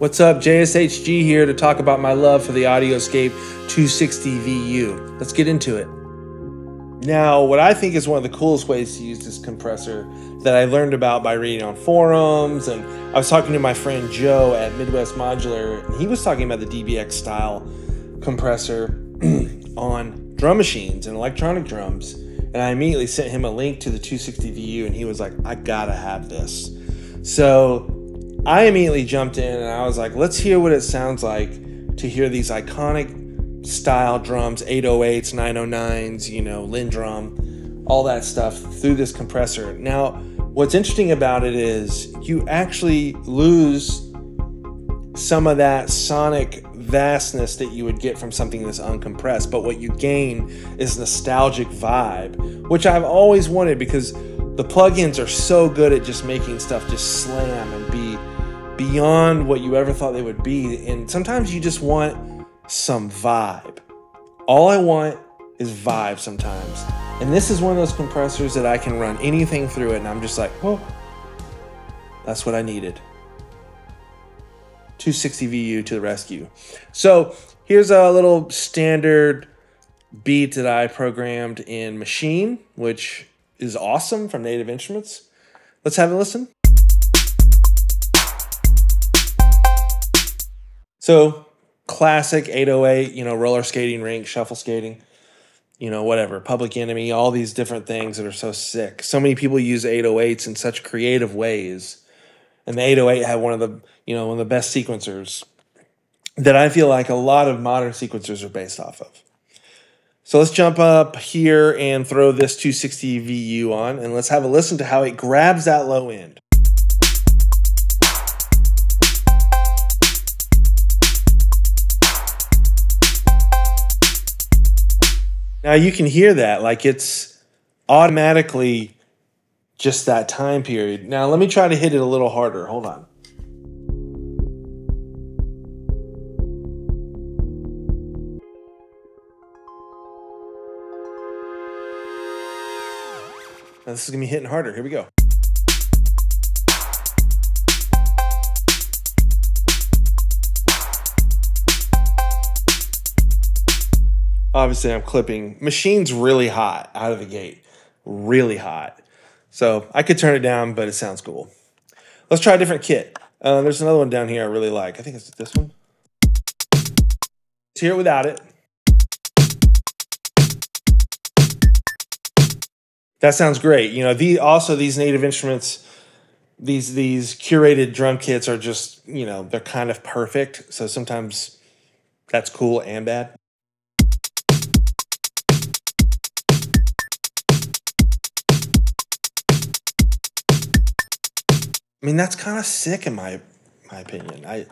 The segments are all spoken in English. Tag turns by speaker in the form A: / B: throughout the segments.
A: What's up, JSHG here to talk about my love for the Audioscape 260 VU. Let's get into it. Now, what I think is one of the coolest ways to use this compressor that I learned about by reading on forums, and I was talking to my friend Joe at Midwest Modular, and he was talking about the DBX style compressor on drum machines and electronic drums. And I immediately sent him a link to the 260 VU, and he was like, I gotta have this. So I immediately jumped in and I was like, let's hear what it sounds like to hear these iconic style drums, 808s, 909s, you know, LinnDrum, all that stuff through this compressor. Now, what's interesting about it is you actually lose some of that sonic vastness that you would get from something that's uncompressed, but what you gain is nostalgic vibe, which I've always wanted because the plugins are so good at just making stuff just slam and be beyond what you ever thought they would be. And sometimes you just want some vibe. All I want is vibe sometimes. And this is one of those compressors that I can run anything through it, and I'm just like, oh, that's what I needed. 260 VU to the rescue. So here's a little standard beat that I programmed in Machine, which is awesome from Native Instruments. Let's have a listen. So classic 808, you know, roller skating rink, shuffle skating, you know, whatever, Public Enemy, all these different things that are so sick. So many people use 808s in such creative ways. And the 808 had one of the, you know, one of the best sequencers that I feel like a lot of modern sequencers are based off of. So let's jump up here and throw this 260 VU on and let's have a listen to how it grabs that low end. Now you can hear that, like it's automatically just that time period. Now let me try to hit it a little harder. Hold on. Now this is gonna be hitting harder. Here we go. Obviously I'm clipping. Machine's really hot out of the gate, really hot. So I could turn it down, but it sounds cool. Let's try a different kit. Uh, there's another one down here I really like. I think it's this one. Let's hear it without it. That sounds great. You know, the also these native instruments, these these curated drum kits are just, you know, they're kind of perfect. So sometimes that's cool and bad. I mean, that's kind of sick in my my opinion. I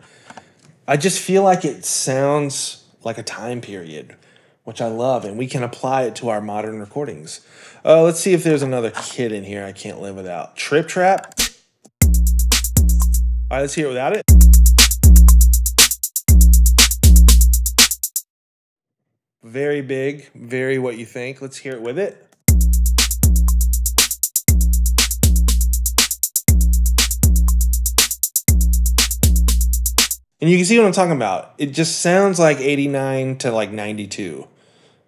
A: I just feel like it sounds like a time period, which I love, and we can apply it to our modern recordings. Uh, let's see if there's another kid in here I can't live without. Trip Trap. All right, let's hear it without it. Very big, very what you think. Let's hear it with it. And you can see what I'm talking about. It just sounds like 89 to like 92.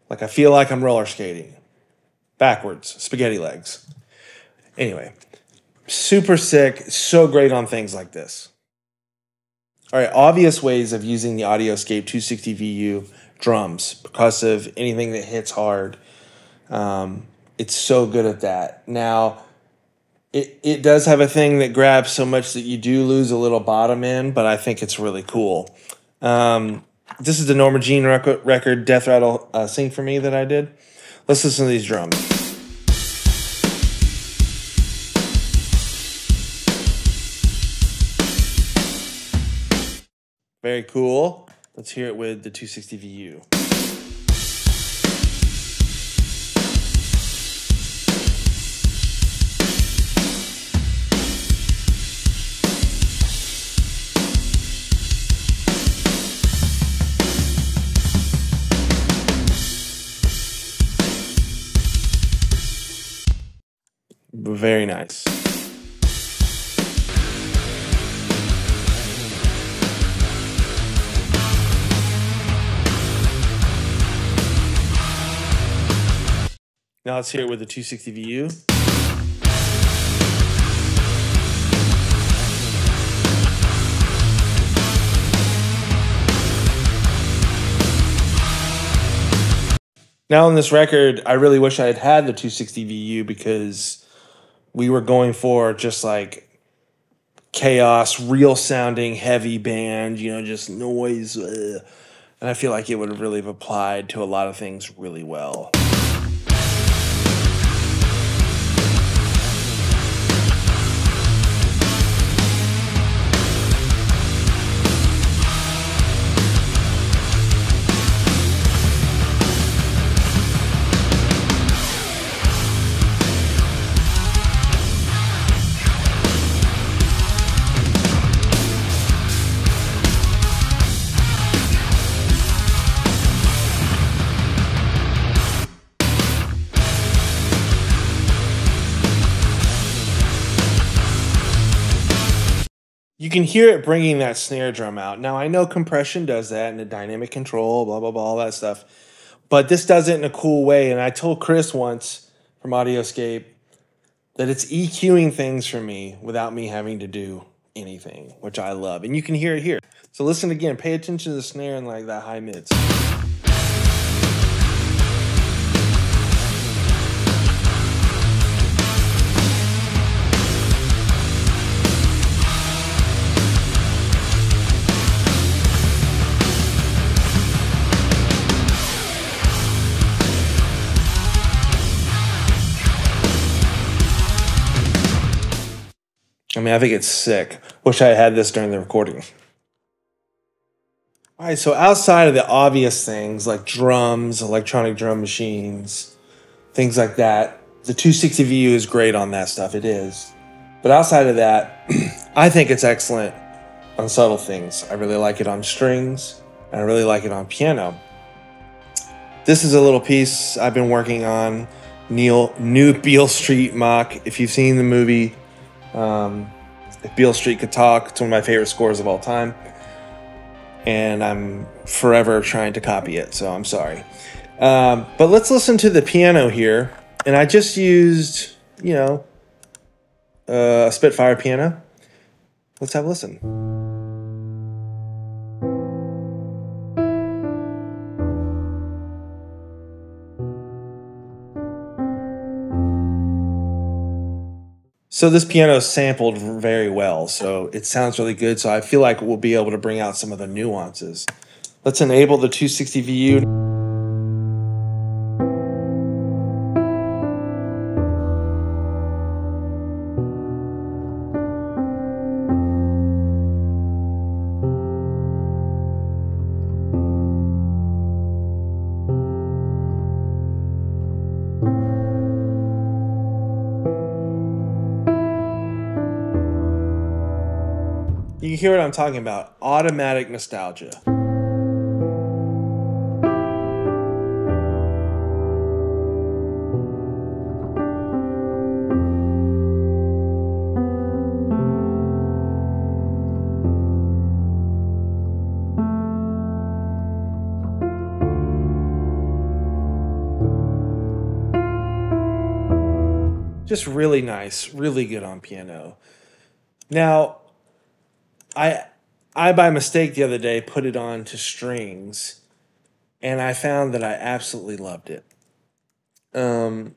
A: Like I feel like I'm roller skating. Backwards, spaghetti legs. Anyway, super sick, so great on things like this. All right, obvious ways of using the Audioscape 260 VU drums percussive, anything that hits hard. Um, it's so good at that. Now, it, it does have a thing that grabs so much that you do lose a little bottom end, but I think it's really cool. Um, this is the Norma Jean record, record Deathrattle uh, Sing For Me that I did. Let's listen to these drums. Very cool. Let's hear it with the 260 guys. Now let's hear it with the 260VU. Now on this record, I really wish I had had the 260VU because we were going for just like chaos, real sounding, heavy band, you know, just noise. Ugh. And I feel like it would have really have applied to a lot of things really well. Can hear it bringing that snare drum out. Now, I know compression does that and the dynamic control, blah, blah, blah, all that stuff. But this does it in a cool way. And I told Chris once from Audioscape that it's EQing things for me without me having to do anything, which I love. And you can hear it here. So listen again, pay attention to the snare and like that high mids. I think it's sick. Wish I had this during the recording. All right, so outside of the obvious things like drums, electronic drum machines, things like that, the 260 VU is great on that stuff. It is. But outside of that, I think it's excellent on subtle things. I really like it on strings, and I really like it on piano. This is a little piece I've been working on. Neil New Beale Street Mock. If you've seen the movie, um, if Beale Street could talk, it's one of my favorite scores of all time. And I'm forever trying to copy it, so I'm sorry. Um, but let's listen to the piano here. And I just used, you know, uh, a Spitfire piano. Let's have a listen. So this piano is sampled very well, so it sounds really good. So I feel like we'll be able to bring out some of the nuances. Let's enable the 260 You hear what I'm talking about. Automatic nostalgia. Just really nice, really good on piano. Now, I I by mistake the other day put it on to strings, and I found that I absolutely loved it. Um,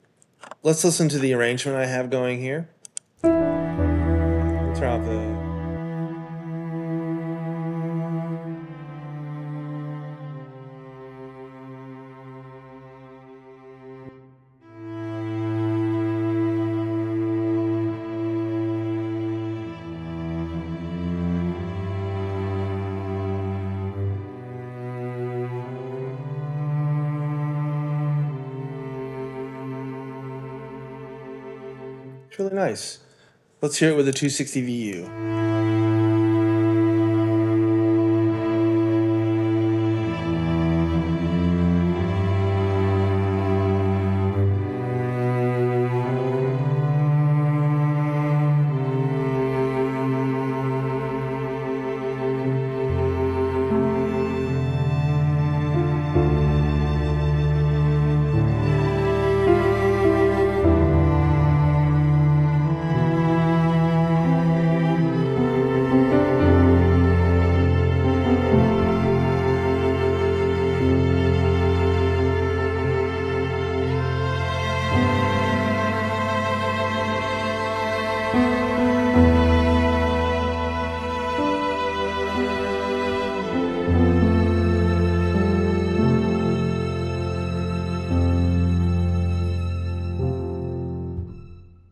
A: let's listen to the arrangement I have going here. The. It's really nice. Let's hear it with a 260 VU.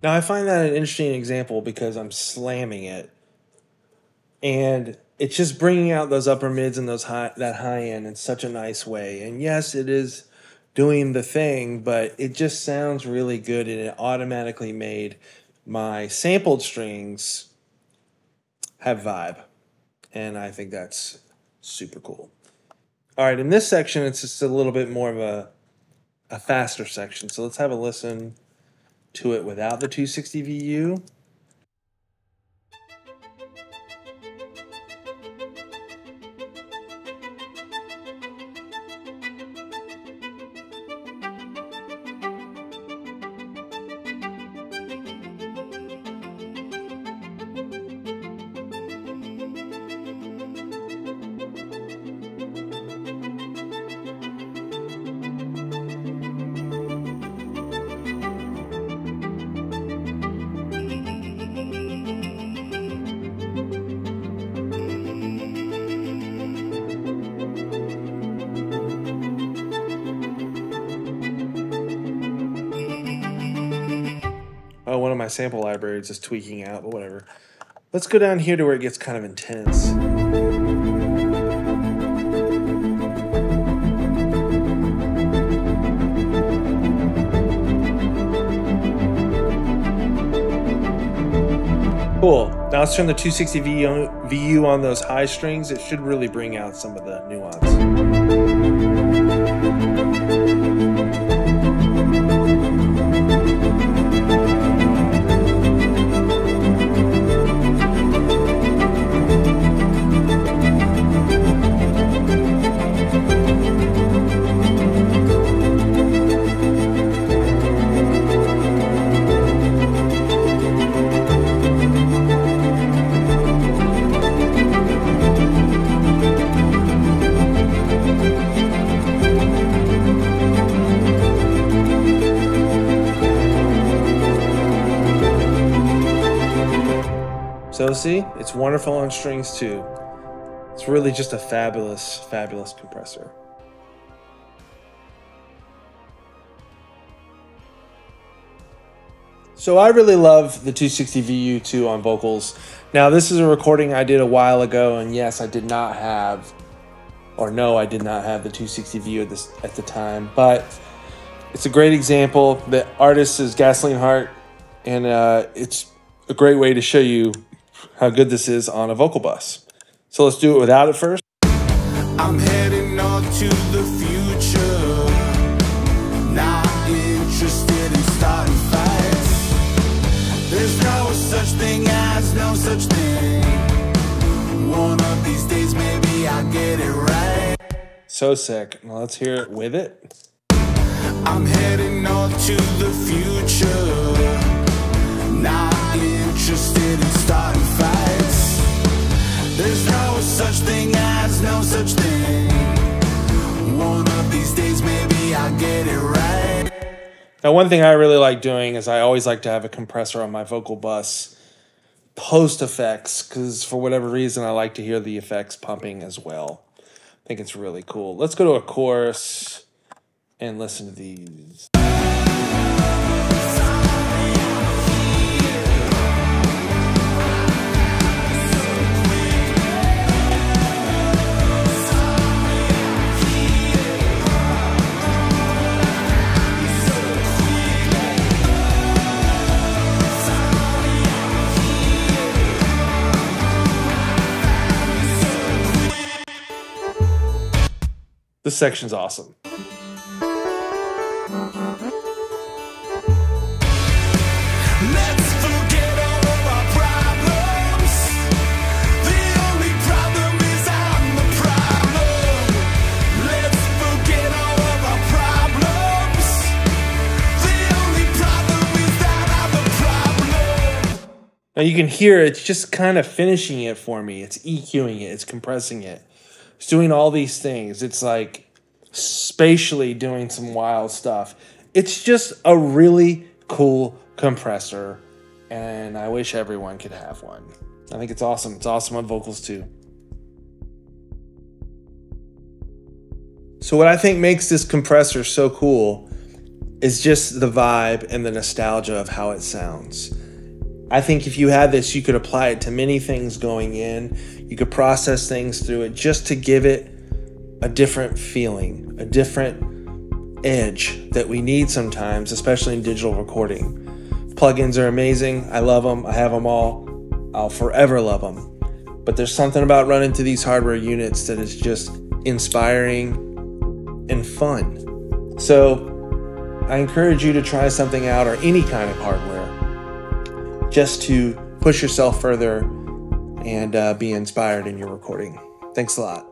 A: Now, I find that an interesting example because I'm slamming it. And it's just bringing out those upper mids and those high that high end in such a nice way. And yes, it is doing the thing, but it just sounds really good and it automatically made my sampled strings have vibe. And I think that's super cool. All right, in this section, it's just a little bit more of a, a faster section. So let's have a listen to it without the 260 VU. My sample library is just tweaking out, but whatever. Let's go down here to where it gets kind of intense. Cool. Now let's turn the 260 VU, on those high strings. It should really bring out some of the nuance. See, it's wonderful on strings too. It's really just a fabulous, fabulous compressor. So I really love the 260 VU2 on vocals. Now this is a recording I did a while ago, and yes, I did not have, or no, I did not have the 260 VU at this at the time, but it's a great example. The artist is Gasoline Heart, and uh, it's a great way to show you how good this is on a vocal bus. So let's do it without it first.
B: I'm heading on to the future. Not interested in starting fights. There's no such thing as no such thing. One of these days, maybe I'll get it right.
A: So sick. Now let's hear it with it.
B: I'm heading to the future. Not interested in starting fights. There's no such thing as no such thing. One of these days, maybe I'll get it right.
A: Now, one thing I really like doing is I always like to have a compressor on my vocal bus post effects because for whatever reason I like to hear the effects pumping as well. I think it's really cool. Let's go to a chorus and listen to these. I'm awesome.
B: problem.
A: Now you can hear it's just kind of finishing it for me. It's EQing it, it's compressing it. Doing all these things. It's like spatially doing some wild stuff. It's just a really cool compressor, and I wish everyone could have one. I think it's awesome. It's awesome on vocals too. So, what I think makes this compressor so cool is just the vibe and the nostalgia of how it sounds. I think if you had this, you could apply it to many things going in. You could process things through it just to give it a different feeling, a different edge that we need sometimes, especially in digital recording. Plugins are amazing. I love them. I have them all. I'll forever love them. But there's something about running through these hardware units that is just inspiring and fun. So I encourage you to try something out or any kind of hardware just to push yourself further and uh, be inspired in your recording. Thanks a lot.